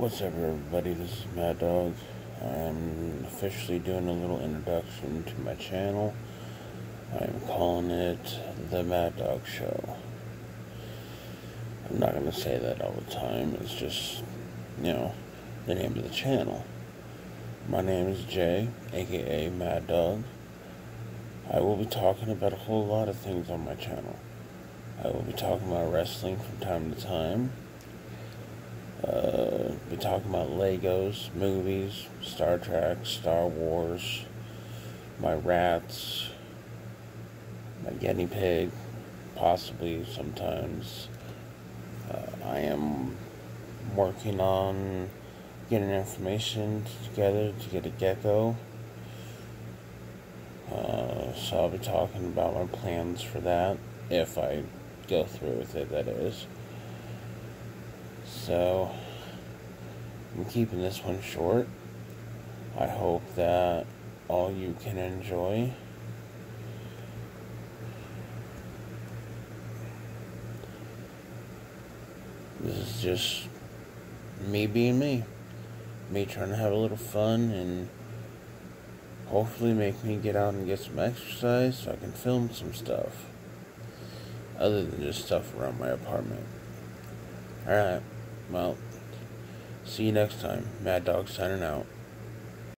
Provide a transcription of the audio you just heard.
What's up, everybody? This is Mad Dogg. I'm officially doing a little introduction to my channel. I'm calling it The Mad Dogg Show. I'm not going to say that all the time, it's just, you know, the name of the channel. My name is Jay, aka Mad Dogg. I will be talking about a whole lot of things on my channel. I will be talking about wrestling from time to time. Talking about Legos, movies, Star Trek, Star Wars, my rats, my guinea pig, possibly sometimes. Uh, I am working on getting information together to get a gecko. Uh, so I'll be talking about my plans for that if I go through with it, that is. So, I'm keeping this one short. I hope that all you can enjoy. This is just me being me. Me trying to have a little fun and hopefully make me get out and get some exercise so I can film some stuff. Other than just stuff around my apartment. Alright. Well, see you next time. Mad Dogg signing out.